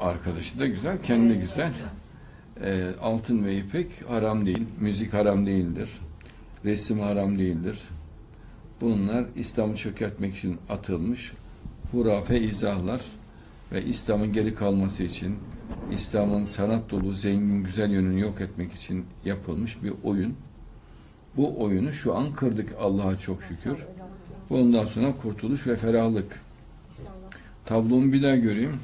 Arkadaşı da güzel, kendi güzel. Ee, altın ve ipek haram değil, müzik haram değildir, resim haram değildir. Bunlar İslam'ı çökertmek için atılmış hurafe izahlar ve İslam'ın geri kalması için, İslam'ın sanat dolu, zengin, güzel yönünü yok etmek için yapılmış bir oyun. Bu oyunu şu an kırdık Allah'a çok şükür. Bundan sonra kurtuluş ve ferahlık. Tablomu bir daha göreyim.